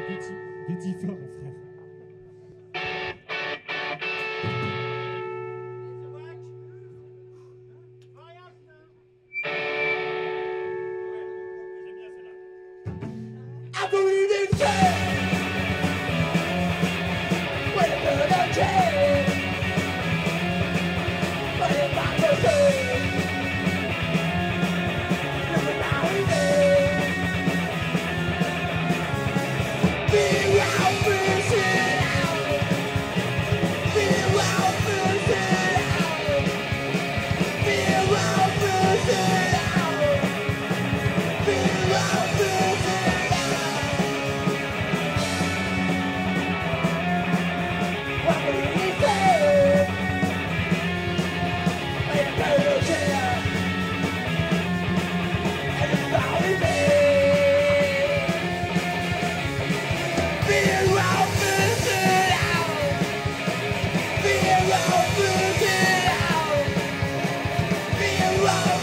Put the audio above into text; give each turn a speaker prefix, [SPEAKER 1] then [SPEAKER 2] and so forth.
[SPEAKER 1] Betty. Betty fort, mon frère. right.